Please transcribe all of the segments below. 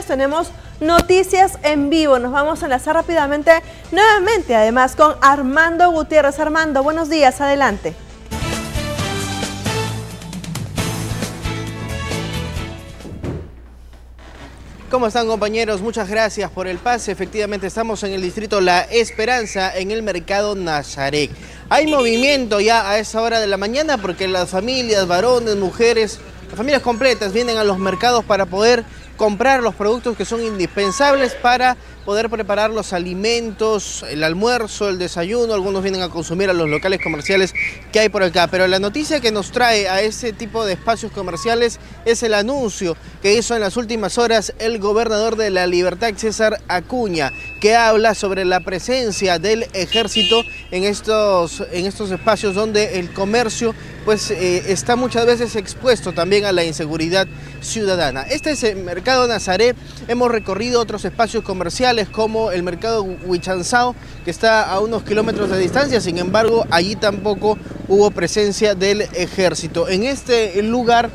tenemos noticias en vivo. Nos vamos a enlazar rápidamente nuevamente, además, con Armando Gutiérrez. Armando, buenos días, adelante. ¿Cómo están compañeros? Muchas gracias por el pase. Efectivamente estamos en el distrito La Esperanza, en el mercado Nazaret. Hay movimiento ya a esa hora de la mañana porque las familias, varones, mujeres, familias completas vienen a los mercados para poder comprar los productos que son indispensables para poder preparar los alimentos, el almuerzo, el desayuno, algunos vienen a consumir a los locales comerciales que hay por acá. Pero la noticia que nos trae a ese tipo de espacios comerciales es el anuncio que hizo en las últimas horas el gobernador de la Libertad, César Acuña, que habla sobre la presencia del ejército en estos, en estos espacios donde el comercio pues, eh, está muchas veces expuesto también a la inseguridad ciudadana. Este es el mercado Nazaret, hemos recorrido otros espacios comerciales como el mercado Huichanzao, que está a unos kilómetros de distancia, sin embargo, allí tampoco hubo presencia del ejército. En este lugar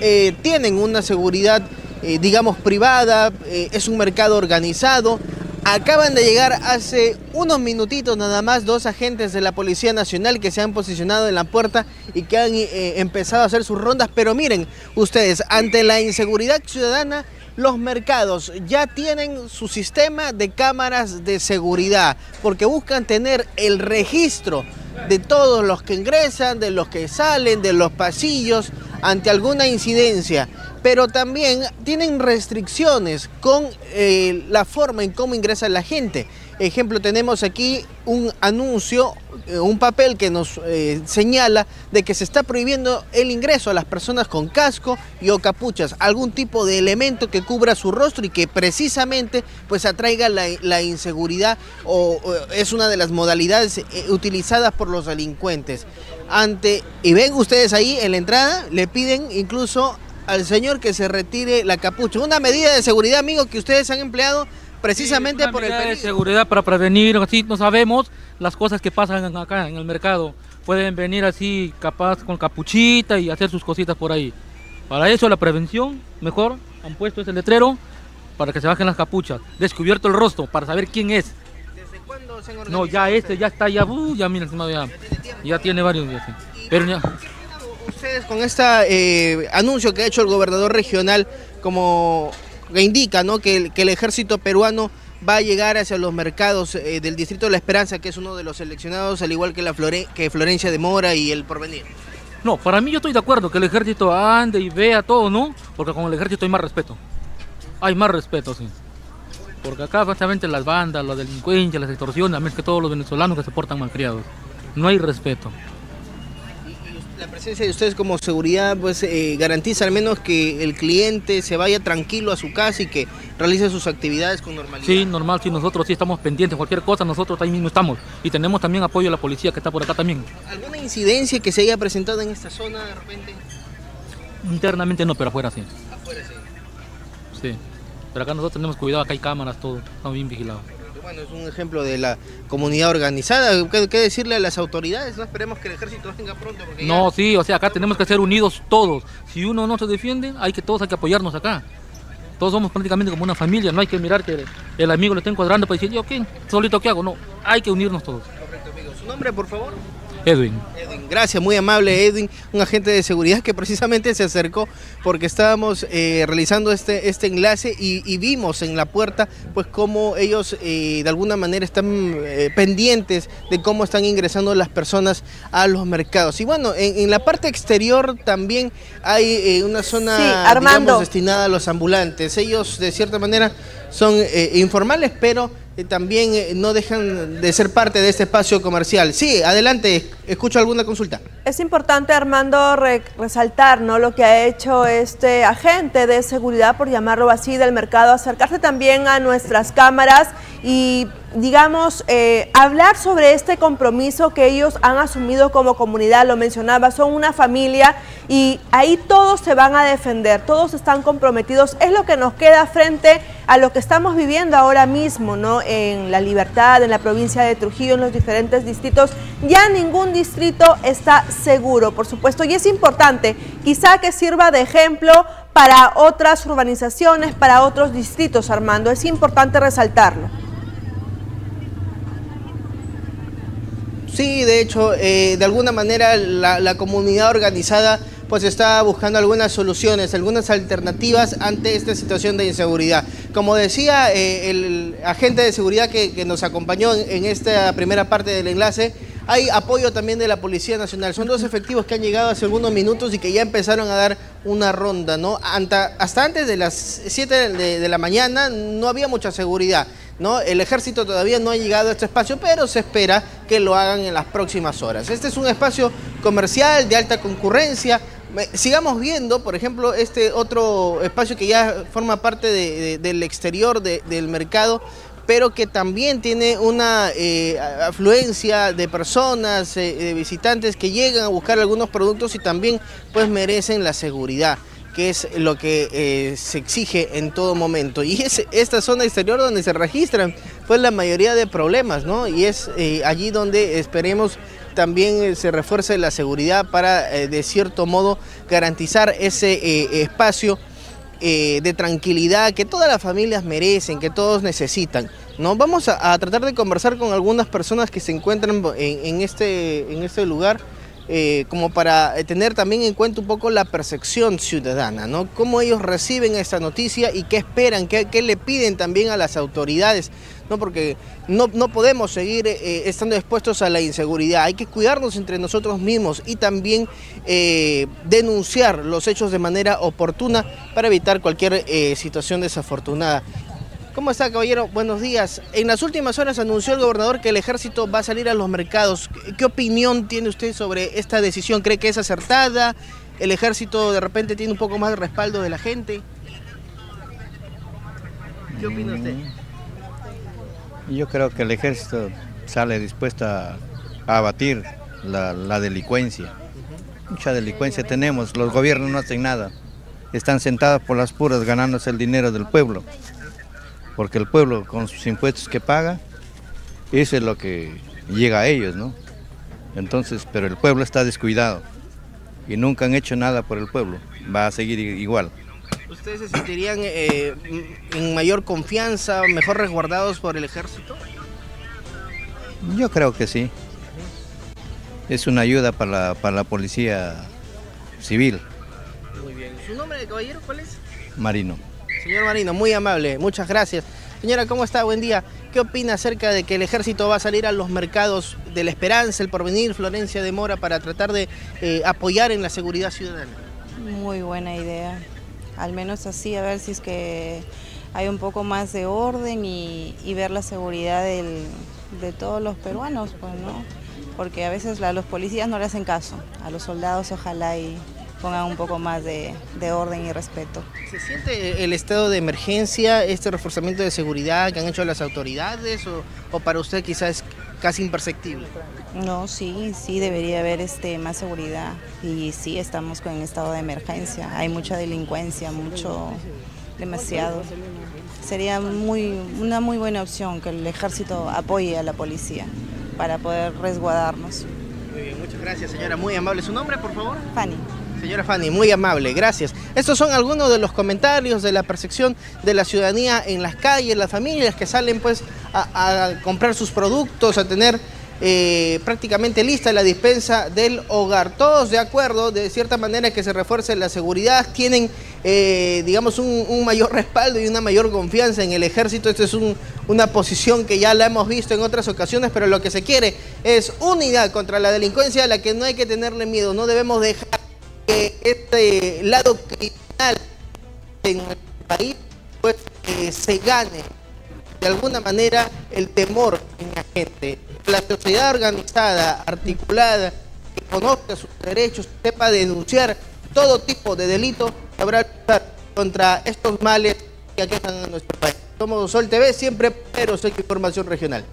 eh, tienen una seguridad, eh, digamos, privada, eh, es un mercado organizado, Acaban de llegar hace unos minutitos nada más dos agentes de la Policía Nacional que se han posicionado en la puerta y que han empezado a hacer sus rondas. Pero miren ustedes, ante la inseguridad ciudadana los mercados ya tienen su sistema de cámaras de seguridad porque buscan tener el registro de todos los que ingresan, de los que salen, de los pasillos ante alguna incidencia. Pero también tienen restricciones con eh, la forma en cómo ingresa la gente. Ejemplo, tenemos aquí un anuncio, eh, un papel que nos eh, señala de que se está prohibiendo el ingreso a las personas con casco y o capuchas, algún tipo de elemento que cubra su rostro y que precisamente pues atraiga la, inseguridad o, es una de las modalidades utilizadas por los delincuentes. Ante, y ven ustedes ahí en la entrada, le piden incluso al señor que se retire la capucha. Una medida de seguridad, amigo, que ustedes han empleado precisamente por el peligro. de seguridad para prevenir, así no sabemos las cosas que pasan acá en el mercado. Pueden venir así capaz con capuchita y hacer sus cositas por ahí. Para eso la prevención, mejor, han puesto ese letrero para que se bajen las capuchas. Descubierto el rostro para saber quién es. ¿Desde cuándo se No, ya este ya está, ya, uh, ya mira, ya, ya, tiene varios días. Pero ya. Ustedes con este anuncio que ha hecho el gobernador regional como que indica ¿no? que, el, ejército peruano va a llegar hacia los mercados eh, del distrito de La Esperanza, que es uno de los seleccionados, al igual que, la Florencia de Mora y el Porvenir. No, para mí yo estoy de acuerdo que el ejército ande y vea todo, ¿no? Porque con el ejército hay más respeto. Hay más respeto, sí. Porque acá básicamente las bandas, la delincuencia, las extorsiones, a menos que todos los venezolanos que se portan malcriados. No hay respeto la presencia de ustedes como seguridad pues eh, garantiza al menos que el cliente se vaya tranquilo a su casa y que realice sus actividades con normalidad. Sí, normal, sí, nosotros sí estamos pendientes, cualquier cosa nosotros ahí mismo estamos y tenemos también apoyo de la policía que está por acá también. ¿Alguna incidencia que se haya presentado en esta zona de repente? Internamente no, pero afuera sí. Afuera sí. Sí, pero acá nosotros tenemos cuidado, acá hay cámaras, todo, estamos bien vigilados bueno, es un ejemplo de la comunidad organizada. ¿Qué, decirle a las autoridades? No esperemos que el ejército venga pronto. no, sí, o sea, acá tenemos que ser unidos todos. Si uno no se defiende, hay que todos hay que apoyarnos acá. Todos somos prácticamente como una familia, no hay que mirar que el amigo lo esté encuadrando para decir, yo, ¿qué? ¿Solito qué hago? No, hay que unirnos todos. Correcto, amigo. ¿Su nombre, por favor? Edwin. Edwin. Gracias, muy amable Edwin, un agente de seguridad que precisamente se acercó porque estábamos eh, realizando este, este enlace y, vimos en la puerta pues cómo ellos eh, de alguna manera están eh, pendientes de cómo están ingresando las personas a los mercados. Y bueno, en, la parte exterior también hay una zona destinada a los ambulantes. Ellos de cierta manera son informales, pero también eh, no dejan de ser parte de este espacio comercial. Sí, adelante, escucho alguna consulta. Es importante, Armando, resaltar ¿no? lo que ha hecho este agente de seguridad, por llamarlo así, del mercado, acercarse también a nuestras cámaras y, digamos, eh, hablar sobre este compromiso que ellos han asumido como comunidad, lo mencionaba, son una familia y ahí todos se van a defender, todos están comprometidos, es lo que nos queda frente a lo que estamos viviendo ahora mismo, ¿no? En la libertad, en la provincia de Trujillo, en los diferentes distritos, ya ningún distrito está seguro, por supuesto, y es importante quizá que sirva de ejemplo para otras urbanizaciones, para otros distritos, Armando. Es importante resaltarlo. Sí, de hecho, eh, de alguna manera la, comunidad organizada pues está buscando algunas soluciones, algunas alternativas ante esta situación de inseguridad. Como decía eh, el agente de seguridad que, nos acompañó en, esta primera parte del enlace, hay apoyo también de la Policía Nacional. Son dos efectivos que han llegado hace algunos minutos y que ya empezaron a dar una ronda, ¿no? Hasta, antes de las 7 de la mañana no había mucha seguridad. El ejército todavía no ha llegado a este espacio, pero se espera que lo hagan en las próximas horas. Este es un espacio comercial de alta concurrencia. Sigamos viendo, por ejemplo, este otro espacio que ya forma parte del exterior del mercado, pero que también tiene una eh, afluencia de personas, eh, de visitantes que llegan a buscar algunos productos y también pues merecen la seguridad que es lo que eh, se exige en todo momento. Y es esta zona exterior donde se registran pues la mayoría de problemas, ¿no? Y es eh, allí donde esperemos también eh, se refuerce la seguridad para de cierto modo garantizar ese espacio de tranquilidad que todas las familias merecen, que todos necesitan. ¿no? Vamos a, tratar de conversar con algunas personas que se encuentran en, este, en este lugar eh, como para eh, tener también en cuenta un poco la percepción ciudadana, ¿no? Cómo ellos reciben esta noticia y qué esperan, qué, le piden también a las autoridades, ¿no? Porque no, podemos seguir eh, estando expuestos a la inseguridad, hay que cuidarnos entre nosotros mismos y también denunciar los hechos de manera oportuna para evitar cualquier situación desafortunada. ¿Cómo está, caballero? Buenos días. En las últimas horas anunció el gobernador que el ejército va a salir a los mercados. ¿Qué opinión tiene usted sobre esta decisión? ¿Cree que es acertada? ¿El ejército de repente tiene un poco más de respaldo de la gente? ¿Qué opina usted? Mm, yo creo que el ejército sale dispuesto a, abatir la, la delincuencia. Mucha delincuencia tenemos, los gobiernos no hacen nada. Están sentados por las puras ganándose el dinero del pueblo porque el pueblo con sus impuestos que paga, eso es lo que llega a ellos, ¿no? Entonces, pero el pueblo está descuidado y nunca han hecho nada por el pueblo, va a seguir igual. ¿Ustedes se sentirían eh, en mayor confianza, mejor resguardados por el ejército? Yo creo que sí. Es una ayuda para la, para la policía civil. Muy bien. ¿Su nombre de caballero cuál es? Marino. Señor Marino, muy amable, muchas gracias. Señora, ¿cómo está? Buen día. ¿Qué opina acerca de que el ejército va a salir a los mercados de la Esperanza, el Porvenir, Florencia de Mora para tratar de eh, apoyar en la seguridad ciudadana? Muy buena idea. Al menos así, a ver si es que hay un poco más de orden y, ver la seguridad de todos los peruanos, pues, ¿no? Porque a veces a los policías no le hacen caso, a los soldados ojalá y pongan un poco más de, orden y respeto. ¿Se siente el estado de emergencia, este reforzamiento de seguridad que han hecho las autoridades o, para usted quizás es casi imperceptible? No, sí, sí debería haber este, más seguridad y sí estamos con estado de emergencia. Hay mucha delincuencia, mucho, demasiado. Sería muy, una muy buena opción que el ejército apoye a la policía para poder resguardarnos. Muy bien, muchas gracias señora, muy amable. ¿Su nombre, por favor? Fanny. Señora Fanny, muy amable, gracias. Estos son algunos de los comentarios de la percepción de la ciudadanía en las calles, las familias que salen pues a, comprar sus productos, a tener eh, prácticamente lista la dispensa del hogar. Todos de acuerdo, de cierta manera, que se refuerce la seguridad, tienen, eh, digamos, un, mayor respaldo y una mayor confianza en el ejército. Esta es una posición que ya la hemos visto en otras ocasiones, pero lo que se quiere es unidad contra la delincuencia a la que no hay que tenerle miedo. No debemos dejar que este lado criminal en el país pues se gane de alguna manera el temor en la gente. La sociedad organizada, articulada, que conozca sus derechos, sepa denunciar todo tipo de delito, habrá luchar contra estos males que aquejan a nuestro país. Somos Sol TV, siempre pero soy información regional.